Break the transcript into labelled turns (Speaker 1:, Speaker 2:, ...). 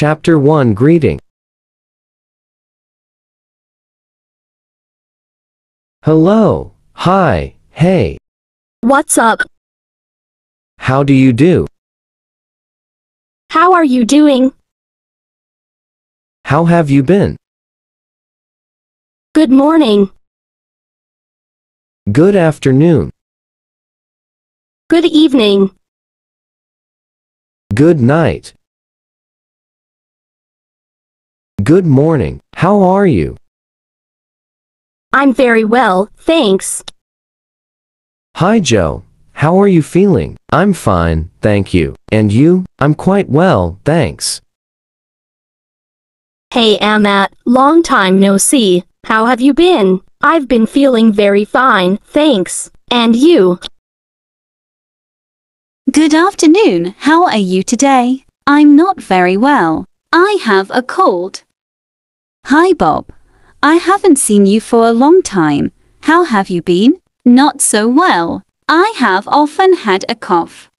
Speaker 1: Chapter 1 Greeting Hello, hi, hey,
Speaker 2: What's up?
Speaker 1: how do you do?
Speaker 2: How are you doing?
Speaker 1: How have you been?
Speaker 2: Good morning.
Speaker 1: Good afternoon,
Speaker 2: Good evening.
Speaker 1: good night. Good morning, how are you?
Speaker 2: I'm very well, thanks.
Speaker 1: Hi Joe, how are you feeling? I'm fine, thank you. And you? I'm quite well, thanks.
Speaker 2: Hey Amat, long time no see. How have you been? I've been feeling very fine, thanks. And you?
Speaker 3: Good afternoon. How are you today? I'm not very well. I have a cold. Hi, Bob. I haven't seen you for a long time. How have you been? Not so well. I have often had a cough.